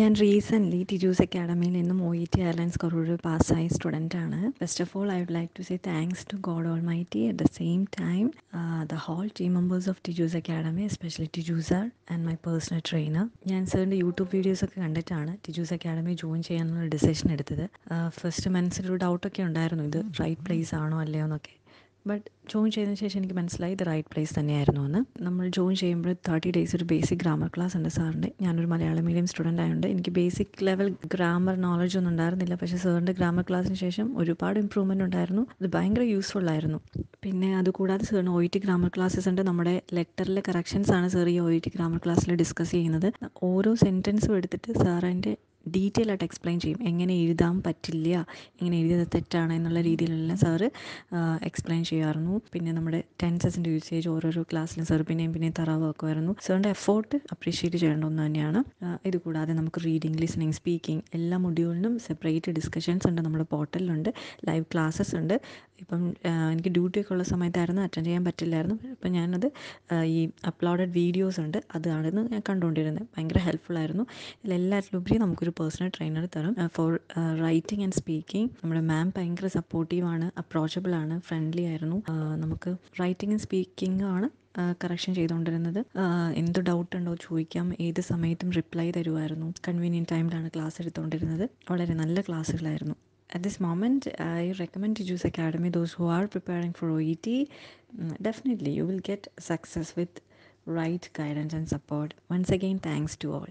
ഞാൻ റീസെന്റ്ലി ടിജൂസ് അക്കാഡമിയിൽ നിന്നും ഒ ഇ ടി എയർലൈൻസ് കൊറൂർ പാസ്സായ സ്റ്റുഡന്റ് ആണ്. First of all I would like to say thanks to God all mighty at the same time the whole team members of Tiju's academy especially Tiju sir and my personal trainer ഞാൻ സാറിന്റെ YouTube videos ഒക്കെ കണ്ടിട്ടാണ് Tiju's academy join ചെയ്യാനുള്ള decision എടുത്തത്. First മനസ്സിലൊരു ഡൗട്ടൊക്കെ ഉണ്ടായിരുന്നു. ഇത് റൈറ്റ് പ്ലേസ് ആണോ അല്ലയോ എന്നൊക്കെ. ബട്ട് ജോയിൻ ചെയ്തതിന് ശേഷം എനിക്ക് മനസ്സിലായി ഇത് റൈറ്റ് പ്ലേസ് തന്നെയായിരുന്നു എന്ന്. നമ്മൾ ജോയിൻ ചെയ്യുമ്പോൾ തേർട്ടി ഡേയ്സ് ഒരു ബേസിക് ഗ്രാമർ ക്ലാസ് ഉണ്ട് സാറിന്റെ. ഞാനൊരു മലയാളം മീഡിയം സ്റ്റുഡന്റ് ആയതുകൊണ്ട് എനിക്ക് ബേസിക് ലെവൽ ഗ്രാമർ നോളജ് ഒന്നും ഉണ്ടായിരുന്നില്ല. പക്ഷേ സാറിന്റെ ഗ്രാമർ ക്ലാസ്സിന് ശേഷം ഒരുപാട് ഇമ്പ്രൂവ്മെന്റ് ഉണ്ടായിരുന്നു. അത് ഭയങ്കര യൂസ്ഫുൾ ആയിരുന്നു. പിന്നെ അതുകൂടാതെ സാറിന് ഒ ടി ഗ്രാമർ ക്ലാസ്സസ് ഉണ്ട്. നമ്മുടെ ലെറ്ററിലെ കറക്ഷൻസ് ആണ് സാർ ഈ ഒ ടി ഗ്രാമർ ക്ലാസ്സിൽ ഡിസ്കസ് ചെയ്യുന്നത്. ഓരോ സെന്റൻസും എടുത്തിട്ട് സാർ അതിന്റെ ഡീറ്റെയിൽ ആയിട്ട് എക്സ്പ്ലെയിൻ ചെയ്യും. എങ്ങനെ എഴുതാൻ പറ്റില്ല എങ്ങനെ എഴുതിയത് തെറ്റാണ് എന്നുള്ള രീതിയിലെല്ലാം സാറ് എക്സ്പ്ലെയിൻ ചെയ്യാറുന്നു. പിന്നെ നമ്മുടെ ടെൻസസിന്റെ യൂസേജ് ഓരോരോ ക്ലാസ്സിലും സാർ പിന്നെയും പിന്നെയും തറാവ് വെക്കുമായിരുന്നു സാറിന്റെ എഫോർട്ട് അപ്രീഷിയേറ്റ് ചെയ്യേണ്ട ഒന്ന് തന്നെയാണ്. ഇതുകൂടാതെ നമുക്ക് റീഡിങ് ലിസണിങ് സ്പീക്കിംഗ് എല്ലാ മൊഡ്യൂളിനും സെപ്പറേറ്റ് ഡിസ്കഷൻസ് ഉണ്ട്. നമ്മുടെ പോർട്ടലിലുണ്ട് ലൈവ് ക്ലാസ്സസ് ഉണ്ട്. ഇപ്പം എനിക്ക് ഡ്യൂട്ടിയൊക്കെ ഉള്ള സമയത്തായിരുന്നു അറ്റൻഡ് ചെയ്യാൻ പറ്റില്ലായിരുന്നു. അപ്പം ഞാനത് ഈ അപ്ലോഡഡ് വീഡിയോസ് ഉണ്ട് അതാണെന്ന് ഞാൻ കണ്ടുകൊണ്ടിരുന്നത്. ഭയങ്കര ഹെൽപ്ഫുൾ ആയിരുന്നു. ഇതിലെല്ലാറ്റിലുപരി നമുക്കൊരു പേഴ്സണൽ ട്രെയിനർ തരും. ഫോർ റൈറ്റിംഗ് ആൻഡ് സ്പീക്കിംഗ് നമ്മുടെ മാം ഭയങ്കര സപ്പോർട്ടീവാണ് അപ്രോച്ചബിൾ ആണ് ഫ്രണ്ട്ലി ആയിരുന്നു. നമുക്ക് റൈറ്റിംഗ് ആൻഡ് സ്പീക്കിംഗ് ആണ് കറക്ഷൻ ചെയ്തുകൊണ്ടിരുന്നത്. എന്ത് ഡൗട്ട് ഉണ്ടോ ചോദിക്കാം. ഏത് സമയത്തും റിപ്ലൈ തരുമായിരുന്നു കൺവീനിയന്റ് ടൈമിലാണ് ക്ലാസ് എടുത്തുകൊണ്ടിരുന്നത് വളരെ നല്ല ക്ലാസ്സുകളായിരുന്നു at this moment i recommend to choose academy those who are preparing for oet mm, definitely you will get success with right guidance and support. Once again thanks to all